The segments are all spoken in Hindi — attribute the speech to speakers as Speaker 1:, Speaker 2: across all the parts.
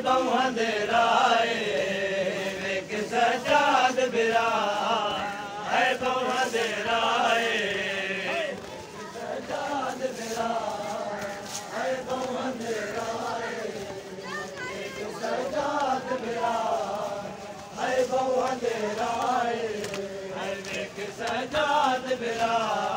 Speaker 1: बहुआ राय वेख सजाद बिरा है बहुआ दे राय सजाद बिरा है बहुआ राय सजाद बिरा है बहुआ राय है वेख बिरा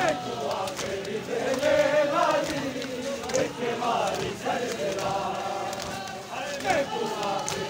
Speaker 1: Thank you.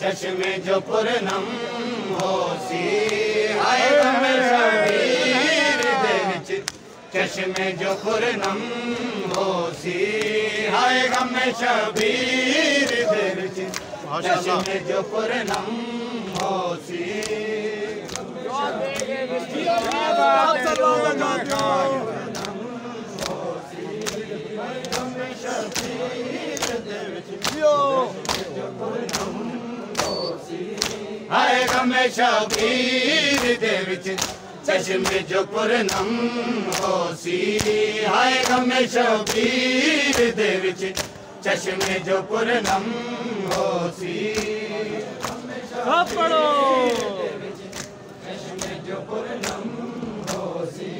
Speaker 1: चश्मे जो पुरनम होसी हाय गमे शबीर दे विच चश्मे जो पुरनम होसी हाय गमे शबीर दे विच चश्मे जो पुरनम होसी। ਹਾਏ ਗਮੇ ਸ਼ਬੀਰ ਦੇ ਵਿੱਚ। ਚਸ਼ਮੇ ਜੋ ਪੁਰਨਮ ਹੋਸੀ ਹਾਏ ਗਮੇ ਸ਼ਬੀਰ ਦੇ ਵਿੱਚ।
Speaker 2: ਚਸ਼ਮੇ
Speaker 1: ਜੋ ਪੁਰਨਮ ਹੋਸੀ ਆਪੜੋ ਚਸ਼ਮੇ ਜੋ ਪੁਰਨਮ ਹੋਸੀ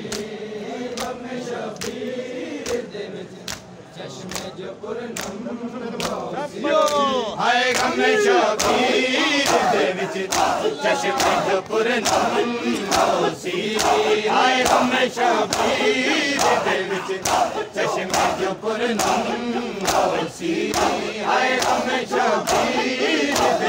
Speaker 1: ਹਾਏ ਗਮ ਸ਼ਬੀਰ ਦੇ ਵਿੱਚ ਚਸ਼ਮੇ ਜਪੁਰ ਨਾਮ ਹੋਸੀ ਹਾਏ ਗਮ ਸ਼ਬੀਰ ਦੇ ਵਿੱਚ ਚਸ਼ਮੇ ਜਪੁਰ ਨਾਮ ਹੋਸੀ ਹਾਏ ਗਮ ਸ਼ਬੀਰ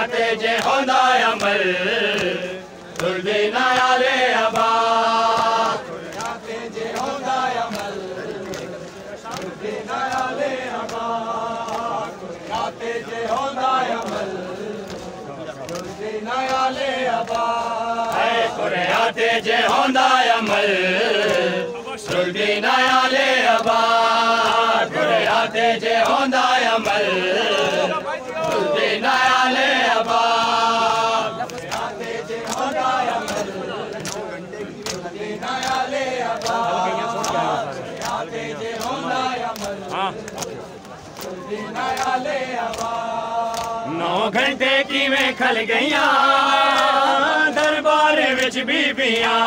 Speaker 1: होसी जे होंदा अमल तुरदे नाले अबा कुराते जे होंदा अमल तुरदे नाले अबा कुराते जे होंदा अमल तुरदे नाले अबा है कुराते जे होंदा अमल तुरदे नाले अबा ਕਿਵੇਂ ਖਲ ਗਈਆਂ? ਦਰਬਾਰ ਵਿੱਚ ਬੀਬੀਆਂ।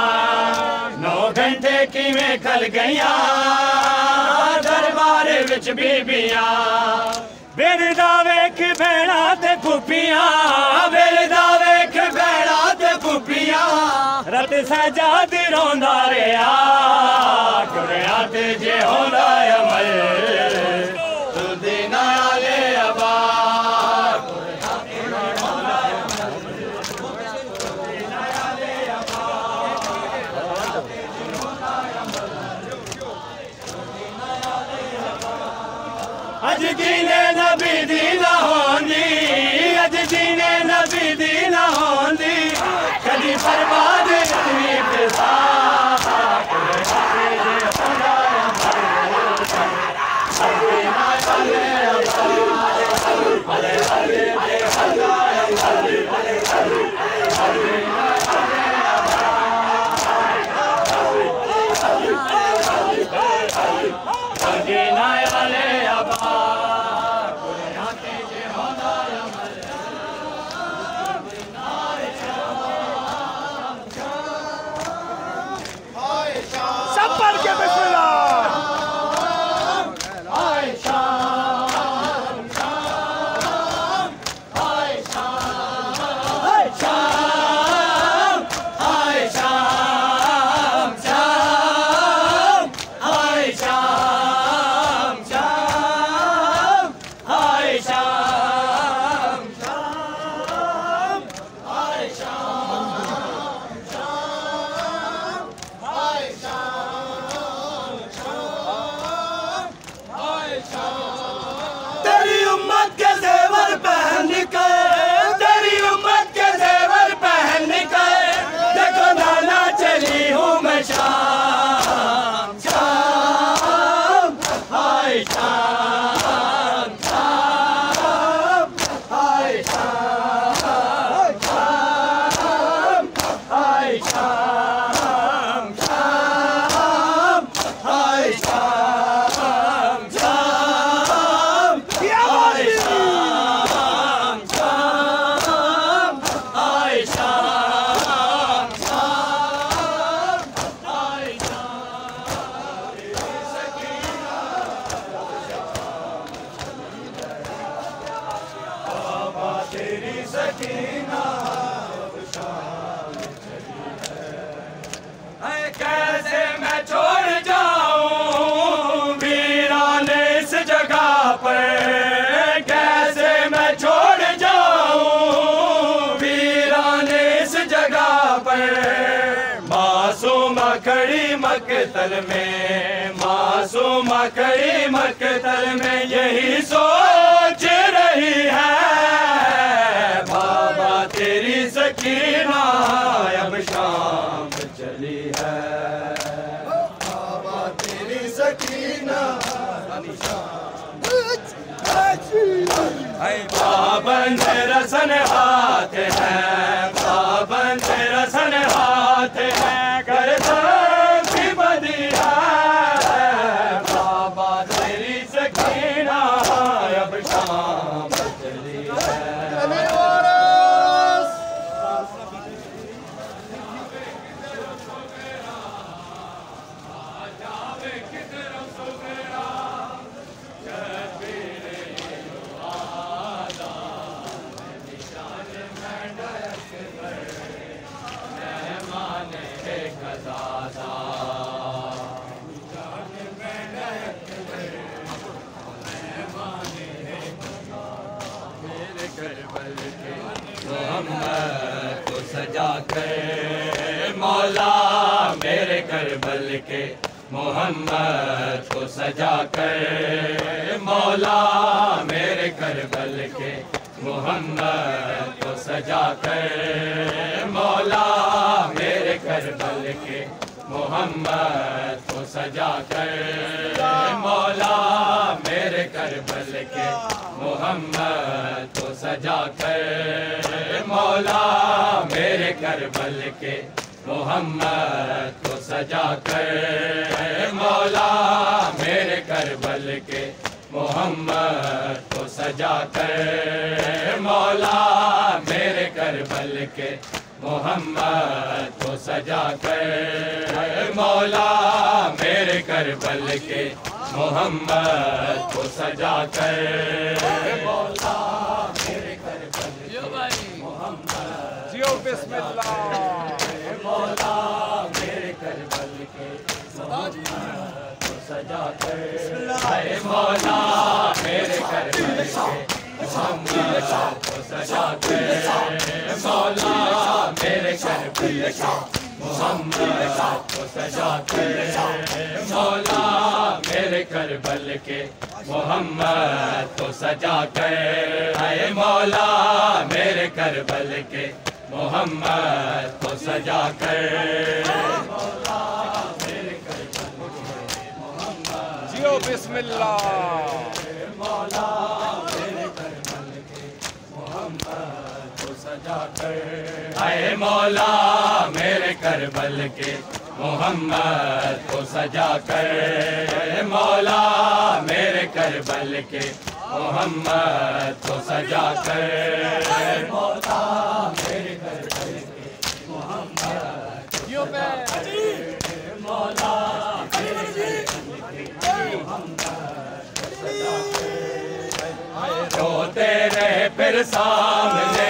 Speaker 1: ਨੌ ਘੰਟੇ ਕਿਵੇਂ ਖਲ ਗਈਆਂ? ਦਰਬਾਰ ਵਿੱਚ ਬੀਬੀਆਂ। ਬਿਰਦਾ ਵੇਖ ਭੈਣਾ ਤੇ ਫੁੱਪੀਆਂ ਬਿਰਦਾ ਵੇਖ ਭੈਣਾ ਤੇ ਫੁੱਪੀਆਂ ਰਤ ਸਜਾਦ ਰੋਂਦਾ ਰਿਆ ਕੁੜਿਆ ਤੇ ਜੇ ਹੁੰਦਾ ਅਮਲ। दी न दी न मकतल में मासूम खड़ी मकतल में यही सोच रही है। बाबा तेरी सकीना अब शाम चली है।
Speaker 2: बाबा तेरी सकीना
Speaker 1: पाबंद रसन हाथ है। के मोहम्मद को सजा कर मौला मेरे करबल के मोहम्मद को सजा कर मौला मेरे करबल के मोहम्मद को सजा कर मौला मेरे करबल के मोहम्मद को सजा कर। मौला मेरे करबल के। मोहम्मद को सजा कर। मौला मेरे करबल के। मोहम्मद को सजा कर। मौला मेरे करबल के। मोहम्मद को सजा कर। मौला मेरे करबल के। मोहम्मद को सजा कर। मौला मेरे करबल के मोहम्मद को सजा कर। मौला मेरे करबल के मोहम्मद
Speaker 3: जियो बिस्मिल्लाह।
Speaker 1: मौला मेरे करबल के मोहम्मद को सजा कर। मौला मेरे करबल के मोहम्मद को सजा कर। मौला मेरे करबल के मोहम्मद को सजा कर मौला मेरे करबल के मोहम्मद को सजा कर मौला मेरे करबल के मोहम्मद को सजा कर
Speaker 3: जियो बिस्मिल्लाह
Speaker 1: मौला मोहम्मद सजा कर। आए मौला मेरे करबल के मोहम्मद को सजा कर। मौला मेरे करबल के मोहम्मद को सजा कर। मौला रोते रहे फिर सामने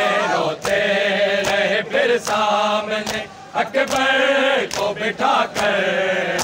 Speaker 1: अकबर को बिठा कर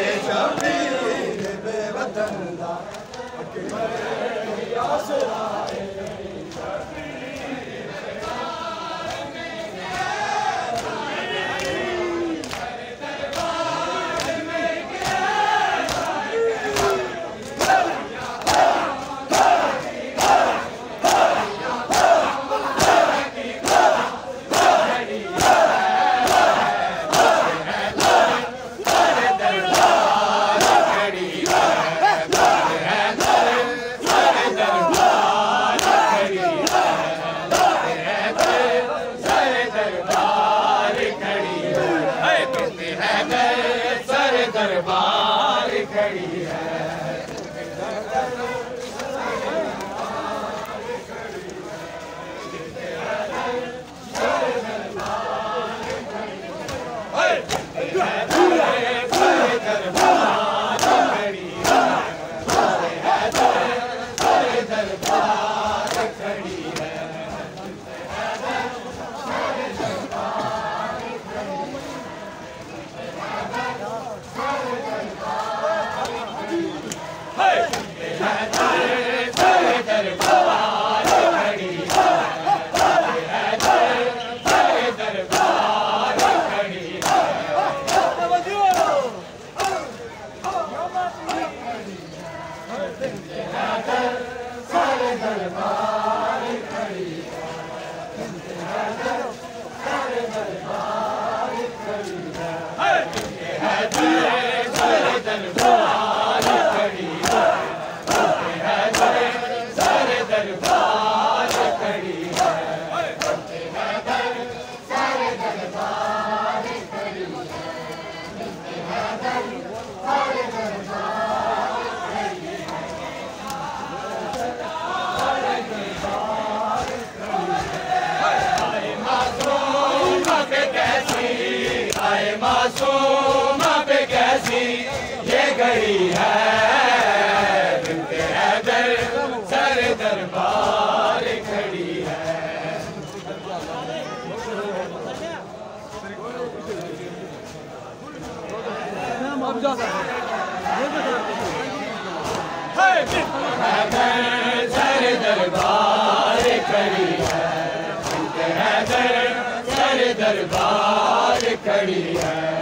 Speaker 1: Happy